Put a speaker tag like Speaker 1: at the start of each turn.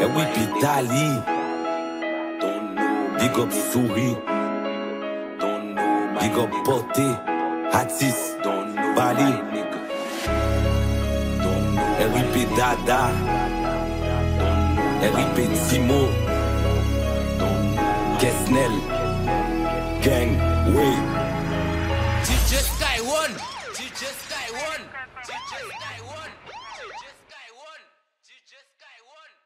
Speaker 1: Eh oui, puis Dali. Big up souris. Big up poté. Hatis. Bali. Eh oui, puis Dada. Eh oui, puis Timo. Kesnel. Gang. Oui. DJ Sky One.
Speaker 2: DJ Sky One. DJ Sky One. DJ Sky One.